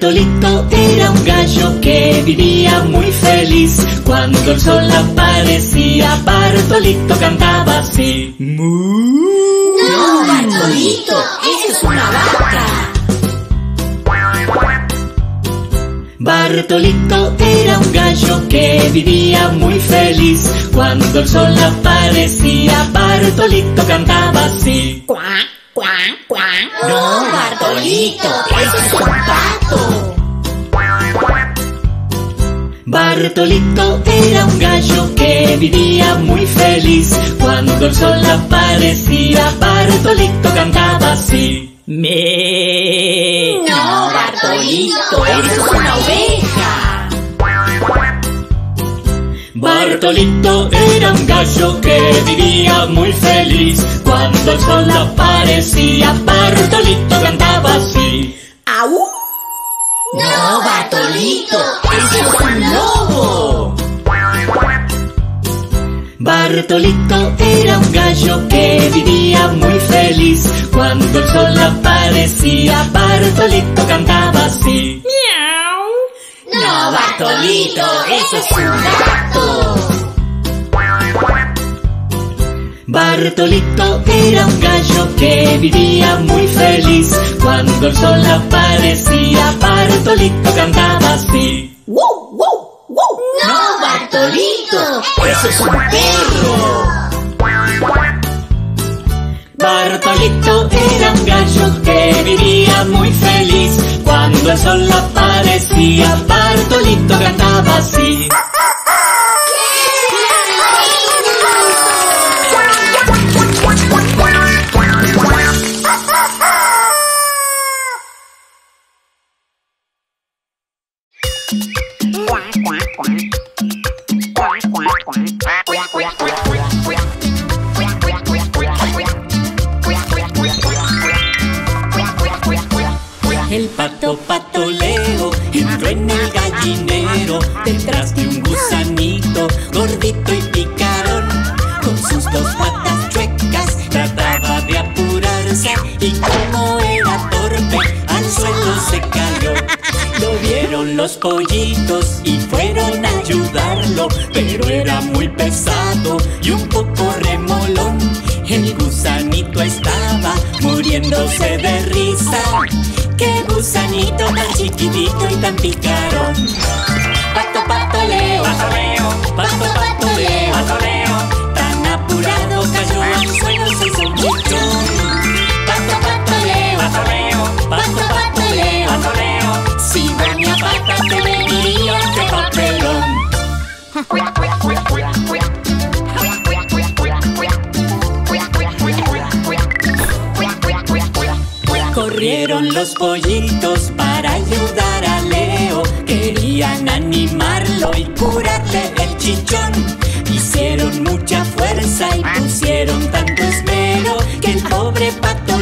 Bartolito era un gallo que vivía muy feliz. Cuando el sol aparecía, Bartolito cantaba así. ¡Mu! No, Bartolito, esa es una vaca. Bartolito era un gallo que vivía muy feliz. Cuando el sol aparecía, Bartolito cantaba así. Cuac, cuac. No, Bartolito, ese es un pato. Bartolito era un gallo que vivía muy feliz. Cuando el sol aparecía, Bartolito cantaba así. Me. No, Bartolito, esa es una oveja. Bartolito era un gallo que vivía muy feliz. Cuando el sol aparecía, Bartolito cantaba así. ¡Au! No, Bartolito, ese es un lobo. Bartolito era un gallo que vivía muy feliz. Cuando el sol aparecía, Bartolito cantaba así. No, Bartolito, ese es un gato. Bartolito era un gallo que vivía muy feliz. Cuando el sol aparecía, Bartolito cantaba así. ¡Wow, wow, wow! No, Bartolito, ese es un perro. Bartolito era un gallo que vivía muy feliz. Cuando el sol aparecía, Bartolito cantaba así. Pollitos y fueron a ayudarlo, pero era muy pesado y un poco remolón. El gusanito estaba muriéndose de risa. ¡Qué gusanito tan chiquitito y tan picarón! Pato, pato, leo, pato, leo, pato, pato, leo, pato, leo. Tan apurado cayó al suelo, se hizo un chichón. Pato, pato, leo, pato, leo, pato, pato, leo, pato, leo. Si pata Corrieron los pollitos para ayudar a Leo. Querían animarlo y curarle el chichón. Hicieron mucha fuerza y pusieron tanto esmero que el pobre pato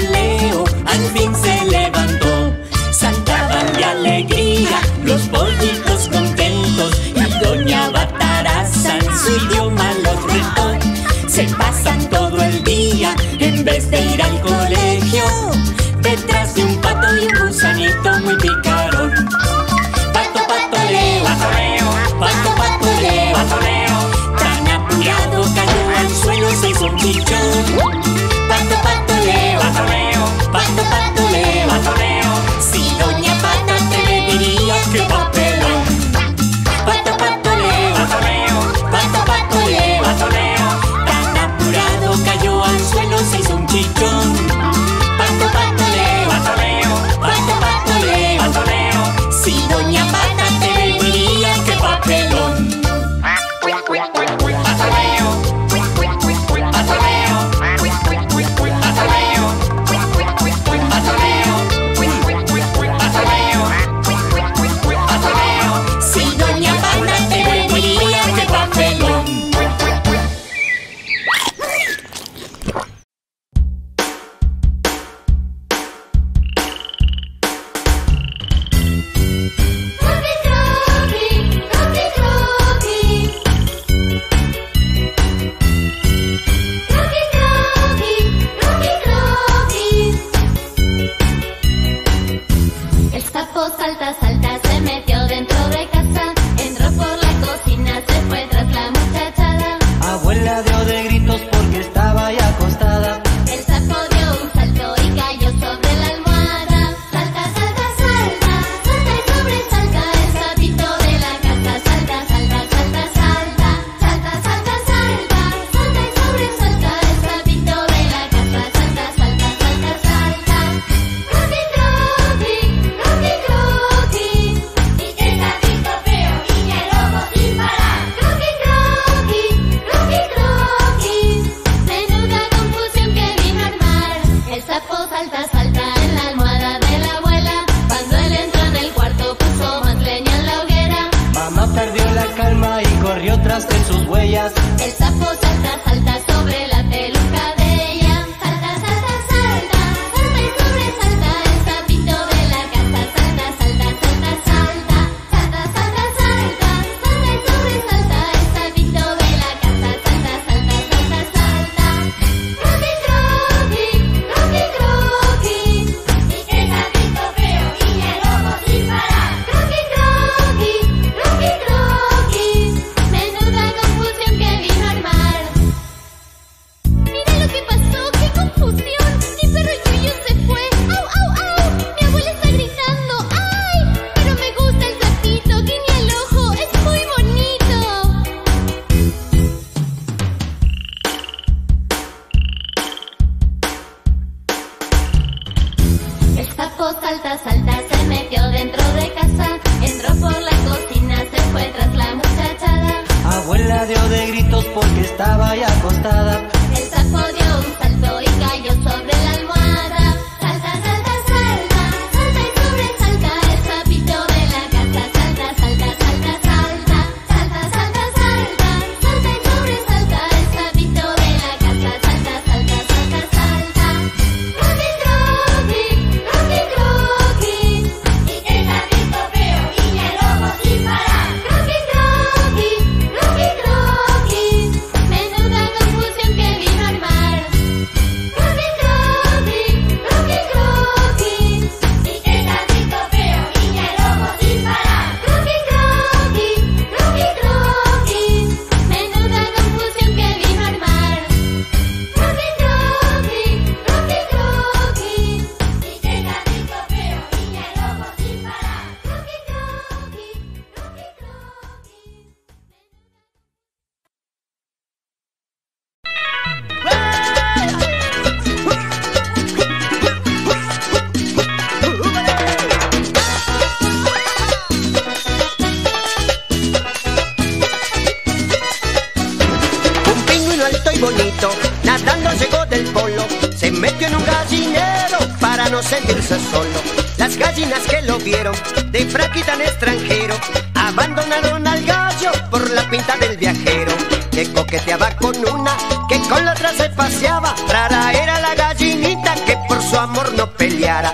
no sentirse solo. Las gallinas que lo vieron de fraqui tan extranjero abandonaron al gallo por la pinta del viajero que coqueteaba con una que con la otra se paseaba. Rara era la gallinita que por su amor no peleara.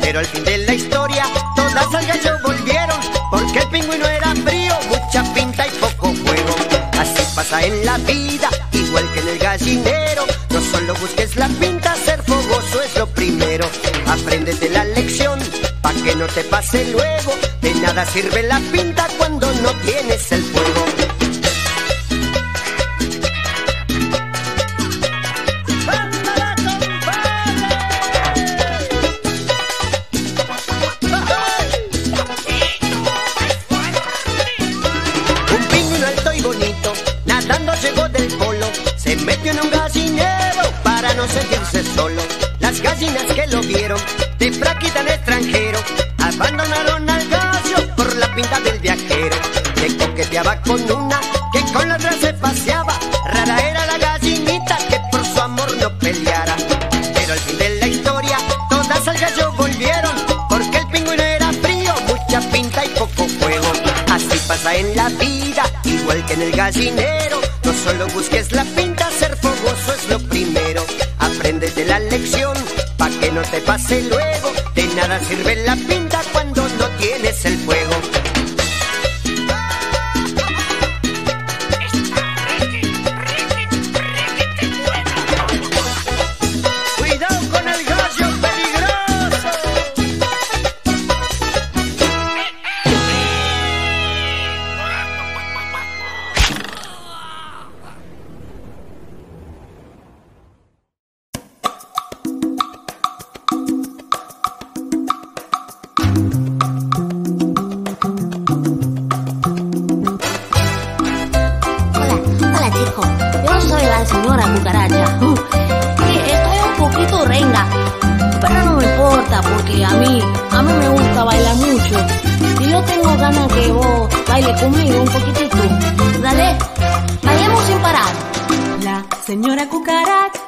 Pero al fin de la historia todas al gallo volvieron porque el pingüino era frío, mucha pinta y poco juego. Así pasa en la vida, igual que en el gallinero. No solo busques la pinta no te pase luego. De nada sirve la pinta cuando no tienes el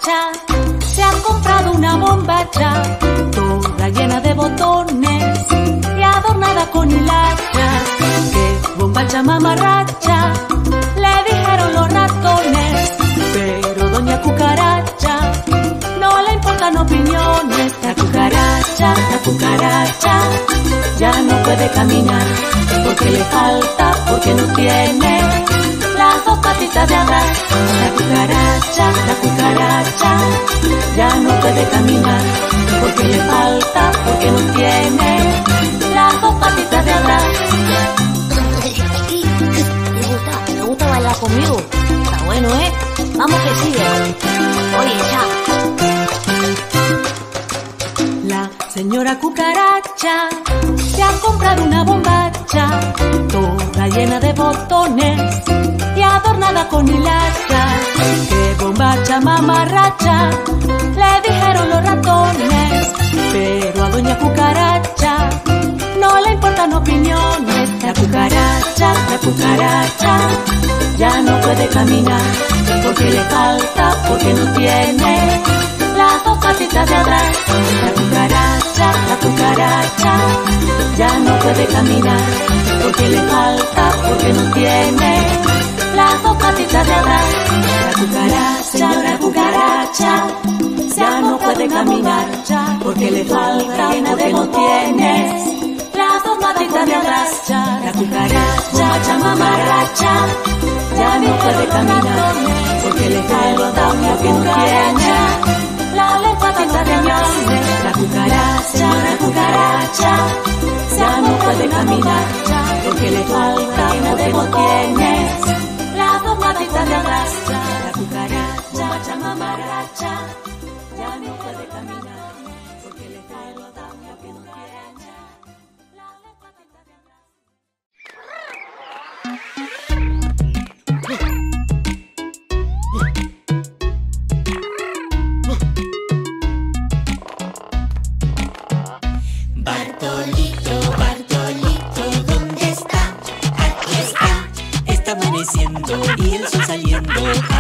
se ha comprado una bombacha, toda llena de botones y adornada con hilachas. ¡Qué bombacha mamarracha! Le dijeron los ratones, pero doña cucaracha no le importan opiniones. La cucaracha, la cucaracha ya no puede caminar porque le falta, porque no tiene dos patitas de atrás. La cucaracha, la cucaracha, ya no puede caminar, porque le falta, porque no tiene las dos patitas de atrás. ¿Te gusta? ¿Te gusta bailar conmigo? Está bueno, ¿eh? Vamos que sigue. Oye, ya. La señora cucaracha se ha comprado una bombacha, toda llena de botones adornada con hilachas. ¡Qué bombacha mamarracha! Le dijeron los ratones, pero a doña cucaracha no le importan opiniones. La cucaracha, la cucaracha, ya no puede caminar, porque le falta, porque no tiene las dos patitas de atrás. La cucaracha, la cucaracha, ya no puede caminar, porque le falta, porque no tiene dos patitas de atrás. La cucaracha, la cucaracha, ya no puede caminar, porque le falta, porque no tiene las dos patitas de atrás. La cucaracha, mamarracha, ya no puede caminar, porque le falta, porque no tiene. Dos patitas de atrás. La cucaracha, la cucaracha, ya no puede caminar, porque le falta, porque no tiene patitas cool.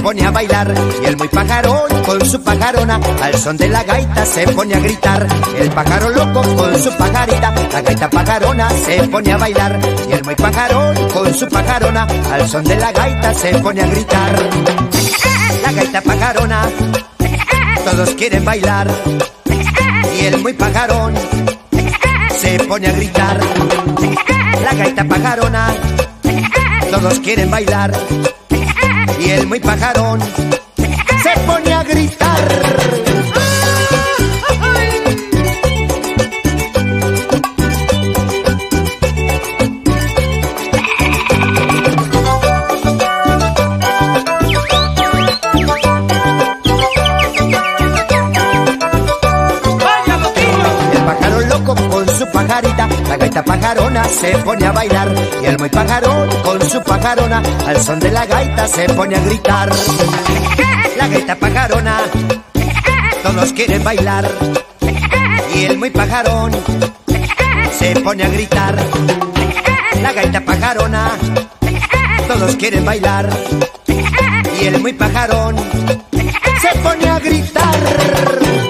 Pone a bailar. Y el muy pajarón con su pajarona, al son de la gaita se pone a gritar. El pájaro loco con su pajarita, la gaita pajarona se pone a bailar. Y el muy pajarón con su pajarona, al son de la gaita se pone a gritar. La gaita pajarona, todos quieren bailar. Y el muy pajarón se pone a gritar. La gaita pajarona, todos quieren bailar. Y el muy pajarón se pone a gritar. El pájaro loco con su pajarita, la gaita pajarona se pone a bailar y el muy pajarón con su pajarona al son de la gaita se pone a gritar. La gaita pajarona, todos quieren bailar y el muy pajarón se pone a gritar. La gaita pajarona, todos quieren bailar y el muy pajarón se pone a gritar.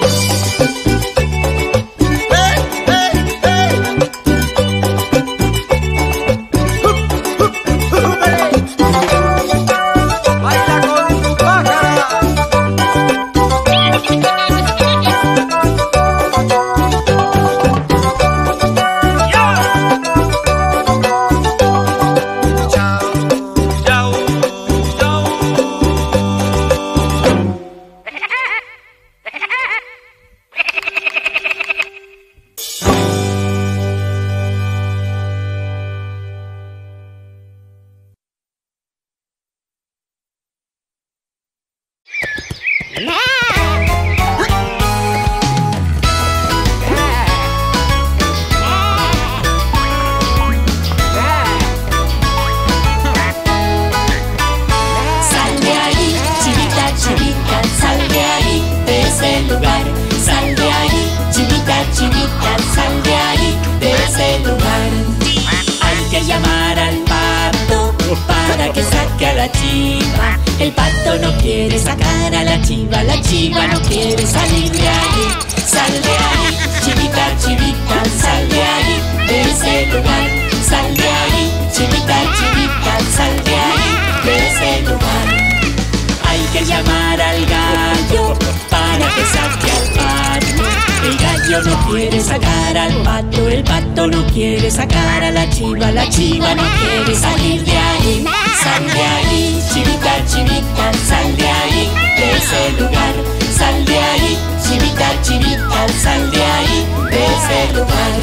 Llamar al gallo para que saque al pato. El gallo no quiere sacar al pato, el pato no quiere sacar a la chiva, la chiva no quiere salir de ahí. Sal de ahí, chivita, chivita, sal de ahí, de ese lugar. Sal de ahí, chivita, chivita, sal de ahí, de ese lugar.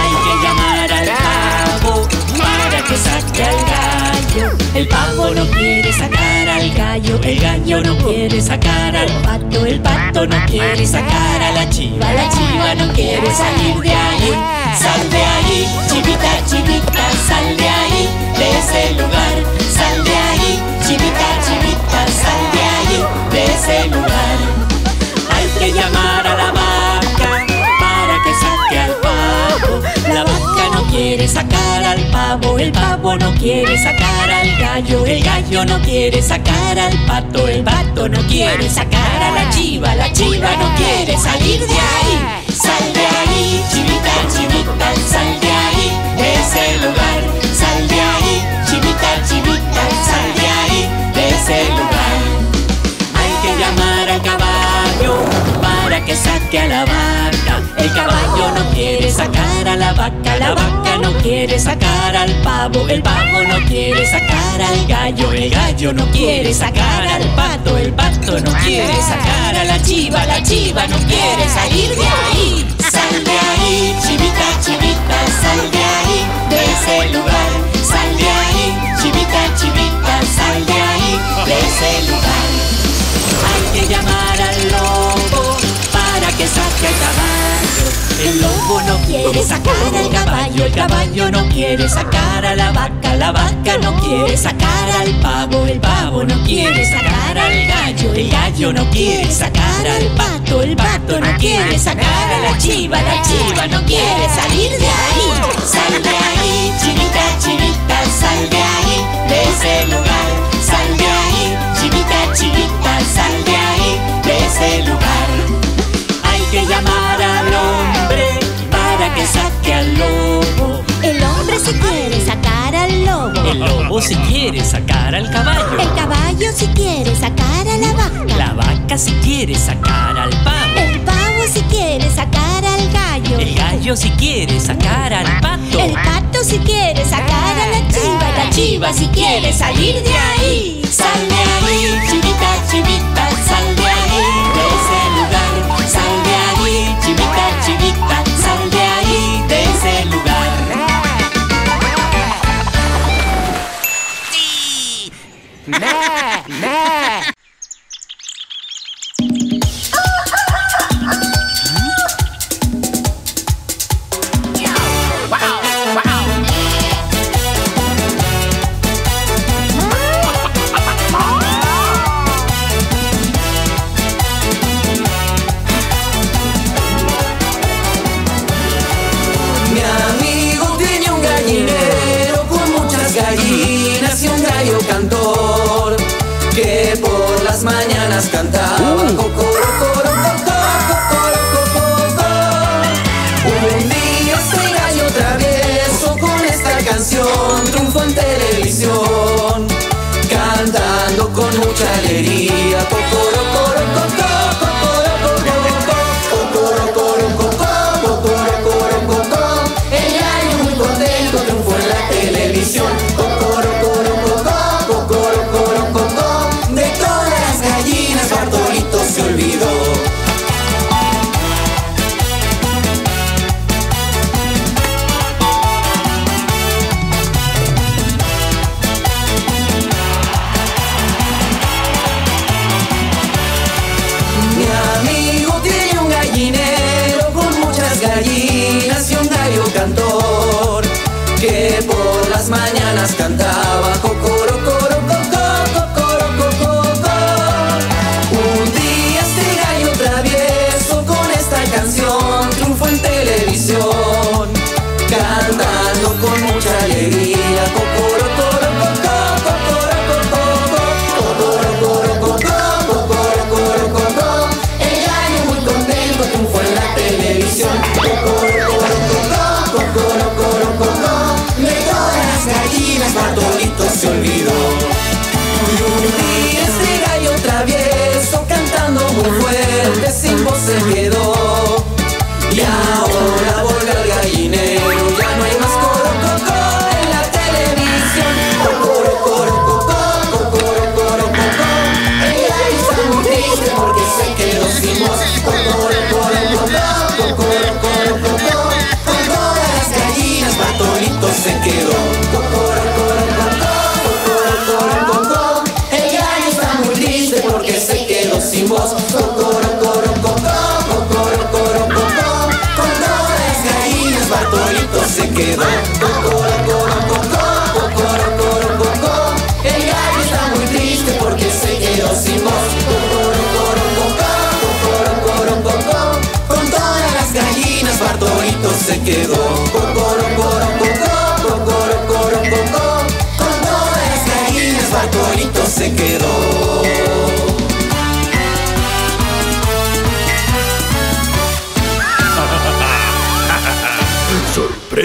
Hay que llamar para que saque al gallo. El pavo no quiere sacar al gallo, el gallo no quiere sacar al pato, el pato no quiere sacar a la chiva, la chiva no quiere salir de ahí. Sal de ahí, chivita, chivita, sal de ahí, de ese lugar. Sal de ahí, chivita, chivita, sal de ahí, de ese lugar. Hay que llamar a la vaca para que saque al pavo. La vaca no quiere sacar pavo, el pavo no quiere sacar al gallo, el gallo no quiere sacar al pato, el pato no quiere sacar a la chiva, la chiva no quiere salir de ahí. Sal de ahí, chivita, chivita, sal de ahí, de ese lugar. Sal de ahí, chivita, chivita, sal de ahí, de ese lugar. Que saque a la vaca. El caballo no quiere sacar a la vaca, la vaca no quiere sacar al pavo, el pavo no quiere sacar al gallo, el gallo no quiere sacar al pato, el pato no quiere sacar a la chiva, la chiva no quiere salir de ahí. Sal de ahí, chivita, chivita, sal de ahí, de ese lugar. Sal de ahí, chivita, chivita, sal de ahí, de ese lugar. Hay que llamar al lobo quiere sacar al caballo, el caballo no quiere sacar a la vaca, la vaca no quiere sacar al pavo, el pavo no quiere sacar al gallo, el gallo no quiere sacar al pato, el pato no quiere sacar a la chiva, la chiva no quiere salir de ahí. Sal de ahí, chivita, chivita, sal de ahí, de ese lugar. Sal de ahí, chivita, chivita, sal de ahí, de ese lugar. Hay que llamar al hombre que saque al lobo. El hombre si quiere sacar al lobo. El lobo si quiere sacar al caballo. El caballo si quiere sacar a la vaca. La vaca si quiere sacar al pavo. El pavo si quiere sacar al gallo. El gallo si quiere sacar al pato. El pato si quiere sacar a la chiva. La chiva si quiere salir de ahí. Sal de ahí, now. canción en televisión, cantando con mucha alegría.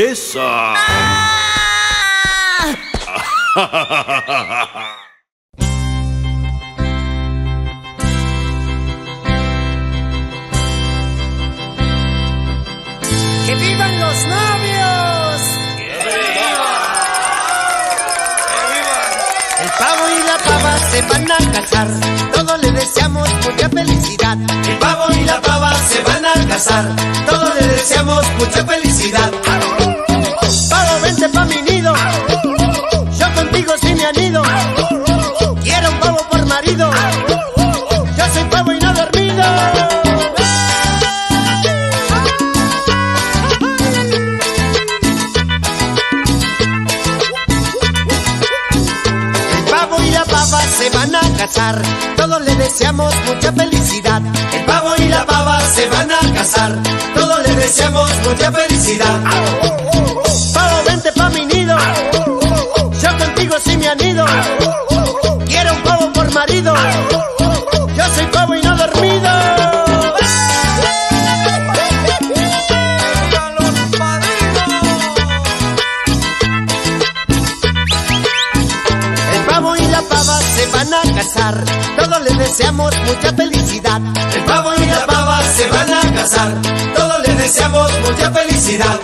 ¡Que vivan los novios! ¡Que vivan! ¡Que vivan! El pavo y la pava se van a casar. Todos le deseamos mucha felicidad. El pavo y la pava se van a casar. Todos le deseamos mucha felicidad. Todos le deseamos mucha felicidad. El pavo y la pava se van a casar. Todos le deseamos mucha felicidad. Pavo, vente pa' mi nido. Yo contigo sí me anido. mucha felicidad. El pavo y la pava se van a casar, todos les deseamos mucha felicidad.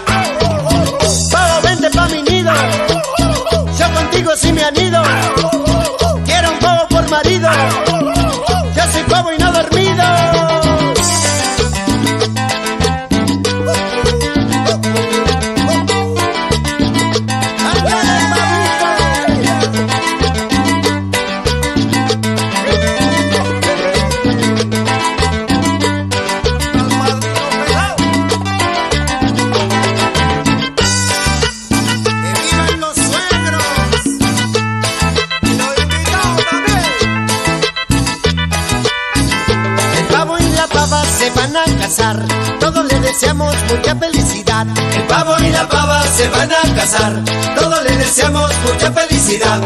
Todos le deseamos mucha felicidad. El pavo y la pava se van a casar. Todos le deseamos mucha felicidad.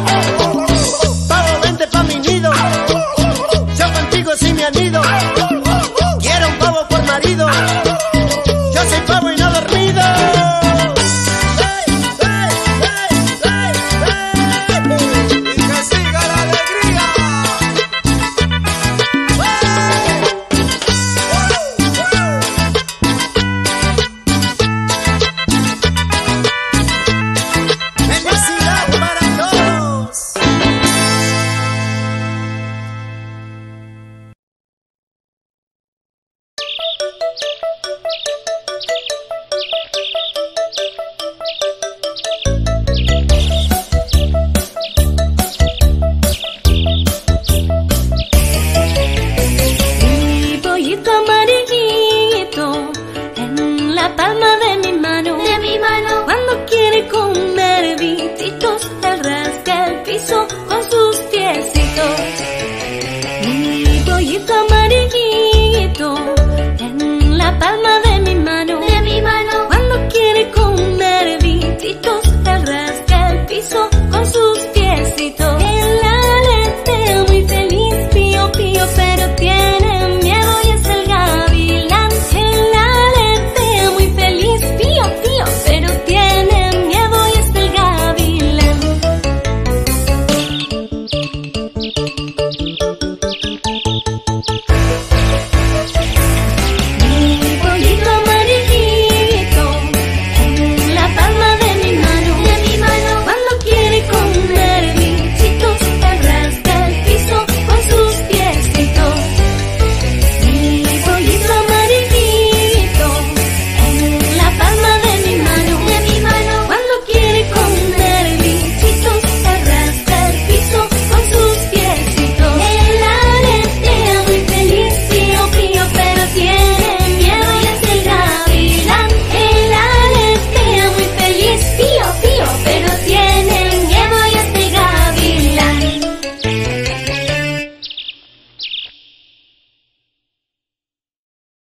Pavo, vente pa' mi nido. Yo contigo sí me anido. Quiero un pavo por marido.